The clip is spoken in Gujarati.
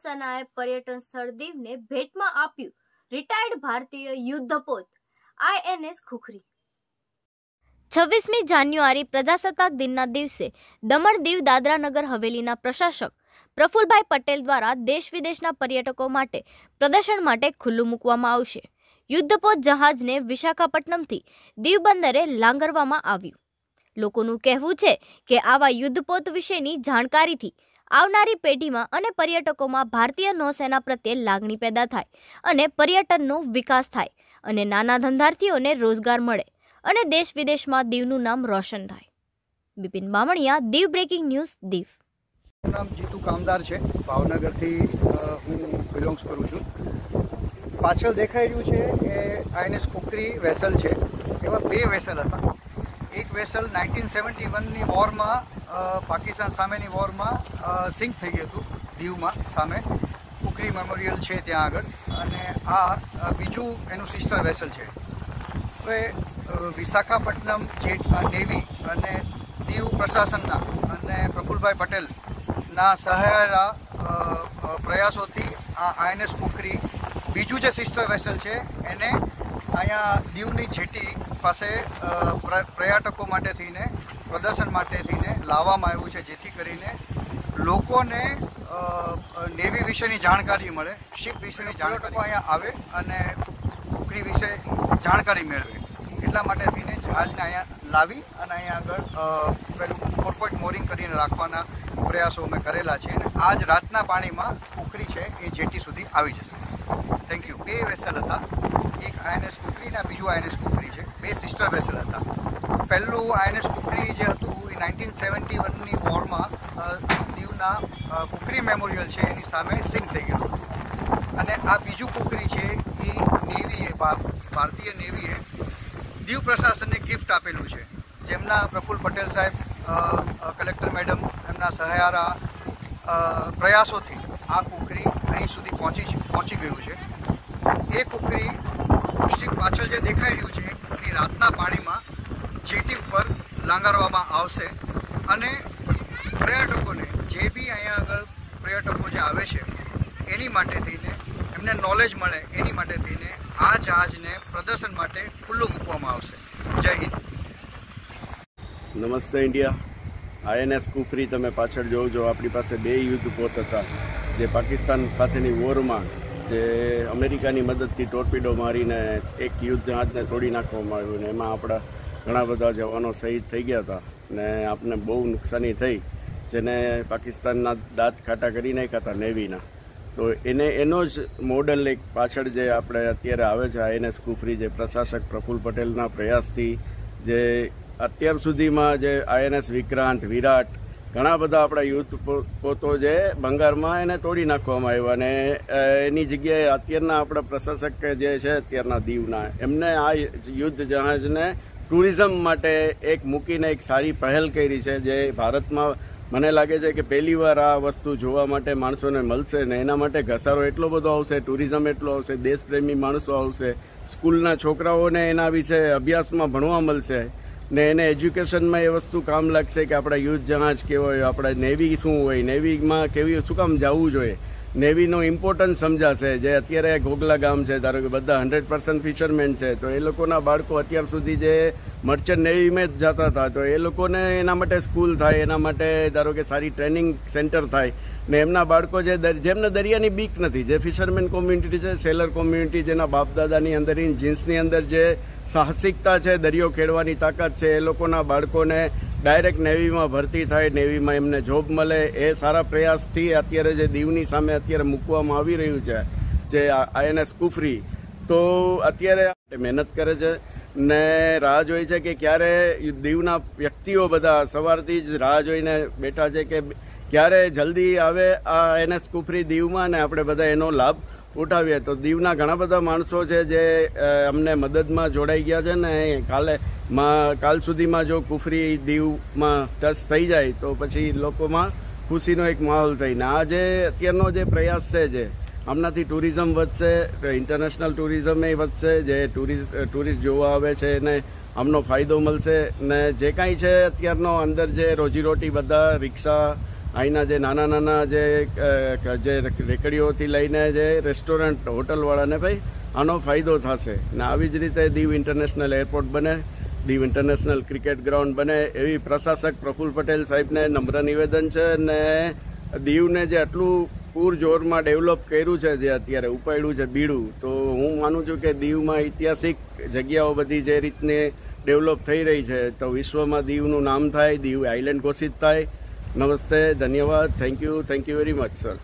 નૌસેનાએ પર્યટન સ્થળ દીવને ભેટમાં આપ્યું. રિટાયર્ડ ભારતીય યુદ્ધપોત આઈએનએસ ખુખરી. છવ્વીસમી જાન્યુઆરી પ્રજાસત્તાક દિનના દિવસે દમણ દીવ દાદરાનગર હવેલીના પ્રશાસક પ્રફુલભાઈ પટેલ દ્વારા દેશ વિદેશના પર્યટકો માટે પ્રદર્શન માટે ખુલ્લું મૂકવામાં આવશે. યુદ્ધપોત જહાજને વિશાખાપટ્ટનમથી દીવ બંદરે લાંગરવામાં આવ્યું. લોકોનું કહેવું છે કે આવા યુદ્ધપોત વિશેની જાણકારીથી આવનારી પેઢીમાં અને પર્યટકોમાં ભારતીય નૌસેના પ્રત્યે લાગણી પેદા થાય અને પર્યટનનો વિકાસ થાય અને નાના ધંધાર્થીઓને રોજગાર મળે અને દેશ વિદેશમાં દીવનું નામ રોશન થાય. Bipin Bamaniya, Diu breaking news, Diu. નામ જીતુ કામદાર છે. ભાવનગરથી હું બિલોંગ્સ કરું છું. પાછળ દેખાઈ રહ્યું છે કે આઈએનએસ કુકરી વેસલ છે. એવા બે વેસલ હતા. એક વેસલ નાઇન્ટીન સેવન્ટી વનની વોરમાં પાકિસ્તાન સામેની વોરમાં સિંક થઈ ગયું હતું, દીવમાં સામે. કુકરી મેમોરિયલ છે ત્યાં આગળ. અને આ બીજું એનું સિસ્ટર વેસલ છે. હવે વિશાખાપટ્ટનમ જેટ નેવી અને દીવ પ્રશાસનના અને પ્રફુલભાઈ પટેલના સહાયરા પ્રયાસોથી આ આઈએનએસ કુકરી બીજું જે સિસ્ટર વેસલ છે, એને અહીંયા દીવની જેટી પાસે પર્યટકો માટે થઈને પ્રદર્શન માટે થઈને લાવવામાં આવ્યું છે, જેથી કરીને લોકોને નેવી વિશેની જાણકારી મળે શિપ વિશેની જાણકારી અહીંયા આવે અને કુકરી વિશે જાણકારી મેળવે. એટલા માટે થઈને જહાજને અહીંયા લાવી અને અહીંયા આગળ પેલું કોર્પોરેટ મોરિંગ કરીને રાખવાના પ્રયાસો અમે કરેલા છે અને આજ રાતના પાણીમાં કુકરી છે, એ જેટી સુધી આવી જશે. થેન્ક યુ બે વેસલ હતા. એક આઈએનએસ કુકરી અને બીજું આઈએનએસ કુકરી છે. બે સિસ્ટર વેસલ હતા. પહેલું આઈએનએસ નાઇન્ટીન સેવન્ટી વનની વોરમાં દીવના કુકરી મેમોરિયલ છે એની સામે સિંક થઈ ગયેલું હતું. અને આ બીજું કુકરી છે એ નેવીએ ભારતીય નેવીએ દીવ પ્રશાસનને ગિફ્ટ આપેલું છે. જેમના પ્રફુલ પટેલ સાહેબ કલેક્ટર મેડમ એમના સહાયારા પ્રયાસોથી આ કુકરી અહીં સુધી પહોંચી પહોંચી ગયું છે. એ કુકરી પાછળ જે દેખાઈ રહ્યું છે એ કુકરી રાતના પાણીમાં જેટી ઉપર લાંગરવામાં આવશે અને પર્યટકોને જે બી અહીંયા આગળ પર્યટકો જે આવે છે, એની માટે થઈને, એમને નોલેજ મળે, એની માટે થઈને આ જહાજને પ્રદર્શન માટે ખુલ્લું મૂકવામાં આવશે. જય હિન્દ. નમસ્તે ઇન્ડિયા. આઈએનએસ કુફરી તમે પાછળ જોવો જો આપણી પાસે બે યુદ્ધ પોત હતા. જે પાકિસ્તાન સાથેની વોરમાં જે અમેરિકાની મદદથી ટોર્પિડો મારીને એક યુદ્ધ જહાજને તોડી નાખવામાં આવ્યું ને એમાં આપણા ઘણા બધા જવાનો શહીદ થઈ ગયા હતા ને આપને બહુ નુકસાની થઈ, જેને પાકિસ્તાનના દાંત ખાટા કરી નાખ્યા હતા નેવીના. તો એને, એનો જ મોડલ એક પાછળ જે આપણે અત્યારે આવે છે આઈએનએસ કુફરી, જે પ્રશાસક પ્રફુલ પટેલના પ્રયાસથી જે અત્યાર સુધીમાં જે આઈએનએસ વિક્રાંત, વિરાટ, ઘણા બધા આપણા યુદ્ધ પોતો જે બંગાળમાં એને તોડી નાખવામાં આવ્યા અને એની જગ્યાએ અત્યારના આપણા પ્રશાસક જે છે, અત્યારના દીવના, એમને આ યુદ્ધ જહાજને ટુરિઝમ માટે એક મૂકીને એક સારી પહેલ કરી છે જે ભારતમાં મને લાગે છે કે પહેલી વાર આ વસ્તુ જોવા માટે માણસોને મળશે ને એના માટે ઘસારો એટલો બધો આવશે, ટુરિઝમ એટલો આવશે, દેશપ્રેમી માણસો આવશે, સ્કૂલના છોકરાઓને એના વિશે અભ્યાસમાં ભણવા મળશે ને એને એજ્યુકેશનમાં એ વસ્તુ કામ લાગશે કે આપણા યુદ્ધ જહાજ કેવો હોય, આપણા નેવી શું હોય, નેવીમાં કેવી શું કામ જવું જોઈએ. નેવીનો ઇમ્પોર્ટન્સ સમજાશે. જે અત્યારે ઘોગલા ગામ છે, ધારો કે બધા હંડ્રેડ પર્સન્ટ ફિશરમેન છે, તો એ લોકોના બાળકો અત્યાર સુધી જે મર્ચન્ટ નેવીમાં જ જતા હતા, તો એ લોકોને એના માટે સ્કૂલ થાય, એના માટે ધારો કે સારી ટ્રેનિંગ સેન્ટર થાય. ને એમના બાળકો જે જેમને દરિયાની બીક નથી, જે ફિશરમેન કોમ્યુનિટી છે સેલર કોમ્યુનિટી જેના બાપ દાદાની અંદર જીન્સની અંદર જે સાહસિકતા છે, દરિયો ખેડવાની તાકાત છે, એ લોકોના બાળકોને ડાયરેક્ટ નેવીમાં ભરતી થાય, નેવીમાં એમને જોબ મળે, એ સારા પ્રયાસથી અત્યારે જે દીવની સામે અત્યારે મૂકવામાં આવી રહ્યું છે, જે આઈએનએસ કુફરી, તો અત્યારે મહેનત કરે છે ને રાહ જોઈ છે કે ક્યારે દીવના વ્યક્તિઓ બધા સવારથી જ રાહ જોઈને બેઠા છે કે ક્યારે જલ્દી આવે આ એનએસ કુફરી દીવમાં ને આપણે બધા એનો લાભ ઉઠાવીએ. તો દીવના ઘણા બધા માણસો છે જે અમને મદદમાં જોડાઈ ગયા છે ને કાલે કાલ સુધીમાં જો કુફરી દીવમાં ટચ થઈ જાય તો પછી લોકોમાં ખુશીનો એક માહોલ થઈને. આ જે અત્યારનો જે પ્રયાસ છે જે, આમનાથી ટુરિઝમ વધશે, ઇન્ટરનેશનલ ટુરિઝમ એ વધશે, જે ટુરિસ્ટ ટુરિસ્ટ જોવા આવે છે એને આમનો ફાયદો મળશે ને જે કાંઈ છે અત્યારનો અંદર જે રોજીરોટી બધા રિક્ષા અહીંના જે નાના નાના જે જે રેકડીઓથી લઈને જે રેસ્ટોરન્ટ, હોટલવાળાને ભાઈ, આનો ફાયદો થશે. ને આવી જ રીતે દીવ ઇન્ટરનેશનલ એરપોર્ટ બને, દીવ ઇન્ટરનેશનલ ક્રિકેટ ગ્રાઉન્ડ બને, એવી પ્રશાસક પ્રફુલ પટેલ સાહેબને નમ્ર નિવેદન છે ને દીવને જે આટલું પૂરજોરમાં ડેવલપ કર્યું છે જે અત્યારે ઉપાડ્યું છે બીડું, તો હું માનું છું કે દીવમાં ઐતિહાસિક જગ્યાઓ બધી જે રીતને ડેવલપ થઈ રહી છે. તો વિશ્વમાં દીવનું નામ થાય, દીવ આઇલેન્ડ ઘોષિત થાય નમસ્તે ધન્યવાદ. Thank you thank you very much sir